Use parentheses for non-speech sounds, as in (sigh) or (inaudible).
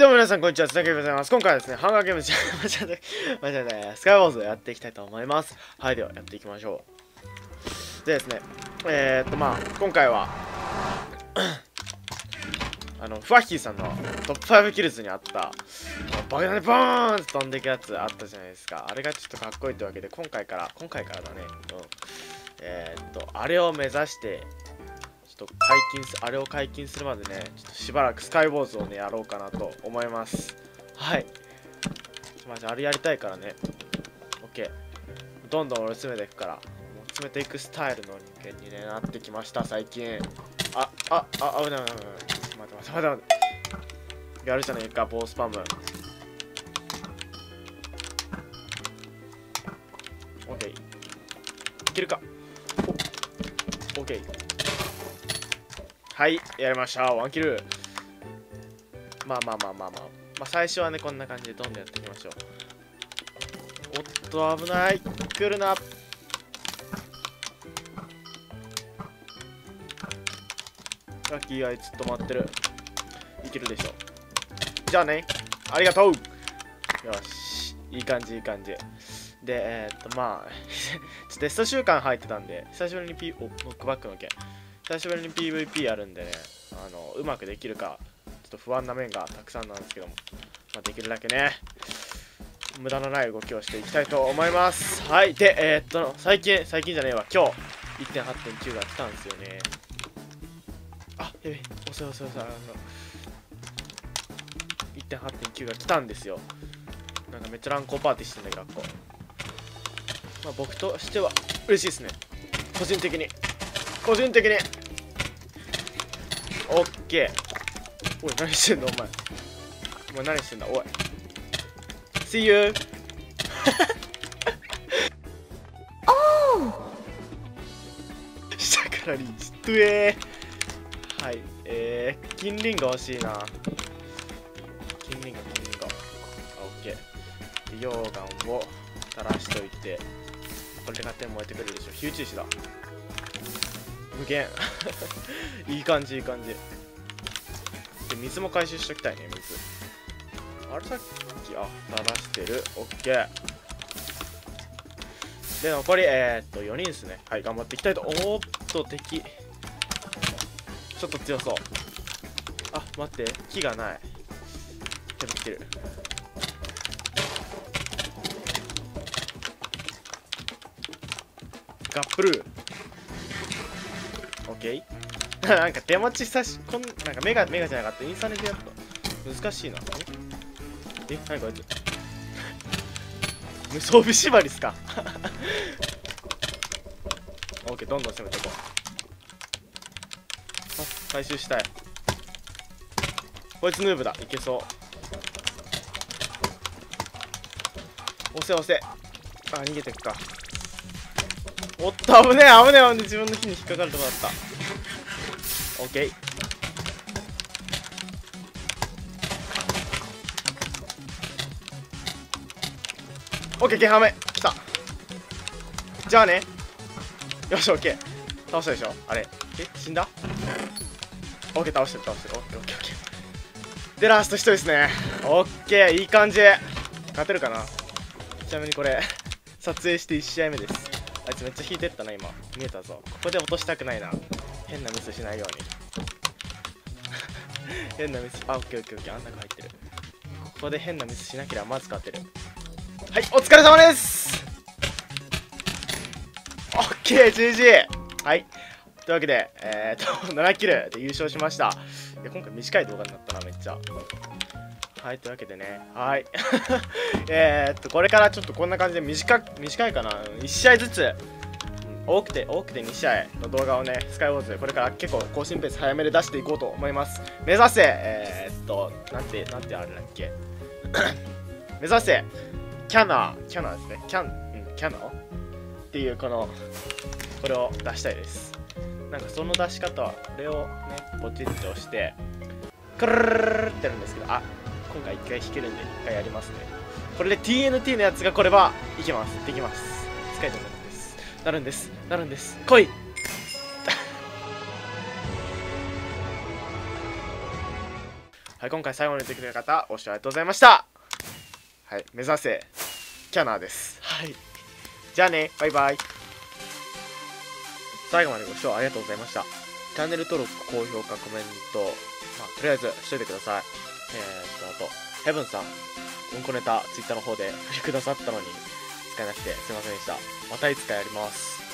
どうも皆さんこんにちは、つなぎでございます。今回はですね、ハンガーゲームじゃ、間違えた、間違えた、スカイウォーズをやっていきたいと思います。はい、ではやっていきましょう。でですね、えー、っとまあ、今回は、あの、フワッキーさんのトップ5キルズにあった、爆弾でボーンって飛んでいくやつあったじゃないですか。あれがちょっとかっこいいというわけで、今回から、今回からだね、うん。えー、っと、あれを目指してと解禁すあれを解禁するまでねちょっとしばらくスカイウォーズをねやろうかなと思います。はい。まじあれやりたいからね。OK どんどん俺詰めていくから。もう詰めていくスタイルの人間に、ね、なってきました最近。あああ危ない危ない危ない。待って待って待って待って。やるじゃないかボースパム。OK いけるか。OK はいやりました。ワンキル。まあまあまあまあまあ、まあ、最初はねこんな感じでどんどんやっていきましょう。おっと危ない。来るな。ラッキーあいつ止まってる。いけるでしょじゃあねありがとう。よしいい感じいい感じ。でえー、っとまあ (laughs) テスト週間入ってたんで久しぶりに P おノックバックの件。久しぶりに PVP やるんでねあのうまくできるかちょっと不安な面がたくさんなんですけども、まあ、できるだけね無駄のない動きをしていきたいと思います。はいでえー、っと最近最近じゃねえわ。今日1.8.9が来たんですよね。あやべ遅い遅い遅いあの1.8.9が来たんですよ。なんかめっちゃ乱行パーティーしてんだけど学校。まあ僕としては嬉しいですね。個人的に。個人的に。オッケーおい何してんのお前。お前何してんだおい。See you (laughs) 下からリーチトゥエー。はいえー、金リンゴ欲しいな。金リンゴ金リンゴあオッケー溶岩を垂らしといてこれで勝手に燃えてくれるでしょ。火打ち石だ無限。(laughs) いい感じいい感じ。で水も回収しときたいね水。あれさっきあ垂らしてる。オッケー。で残りえー、っと4人ですね。はい頑張っていきたいと。おっと敵。ちょっと強そう。あ待って。木がない。手ぶってるガップルー。オッケーなんか手持ちさしこんなんか目が目がじゃなかった。インサネでやると難しいな。え？何こいつ。(laughs) 無装備縛りっすか？オッケーどんどん攻めていこう。あ回収したい。こいつヌーブだ。いけそう。押せ押せ。あ逃げてくか。おっと危ねえ危ねえ危ねえ。自分の木に引っかかるとこだった。オッケーオッケーゲハメ。来た。じゃあね。よしオッケー倒したでしょ？あれ。え？死んだ？オッケー倒してる倒してる。オッケーオッケーオッケーでラスト1人ですね。オッケーいい感じ。勝てるかな？ちなみにこれ撮影して1試合目です。あいつめっちゃ引いてったな今。見えたぞ。ここで落としたくないな。変なミスしないように。(laughs) 変なミスあオッケーオッケーオッケーあん中入ってる。ここで変なミスしなければまず勝てる。はいお疲れ様です。オッケー GG はい。というわけでえー、っと7キルで優勝しました。いや今回短い動画になったなめっちゃ。はい、というわけでね、はい。(laughs) えっと、これからちょっとこんな感じで短短いかな、1試合ずつ、多くて、多くて2試合の動画をね、スカイウォーズでこれから結構更新ペース早めで出していこうと思います。目指せ、えー、っと、なんて、なんてあれだっけ。(coughs) 目指せ、キャナー、キャナーですね、キャン、うん、キャナー？っていうこの、これを出したいです。なんかその出し方は、これをね、ポチッと押して、クルルルルってやるんですけど、あ、今回1回引けるんで1回やりますねこれで TNT のやつがこればいけますできます使いたくるんですなるんですなるんです来い (laughs) はい、今回最後まで見てくれた方、ご視聴ありがとうございました。はい、目指せ、キャナーです。はい。じゃあね、バイバイ。最後までご視聴ありがとうございました。チャンネル登録、高評価、コメント、まあ、とりあえずしといてください。えーっと、あと、ヘブンさん、うんこネタ、ツイッターの方で振りくださったのに、使えなくてすいませんでした。またいつかやります。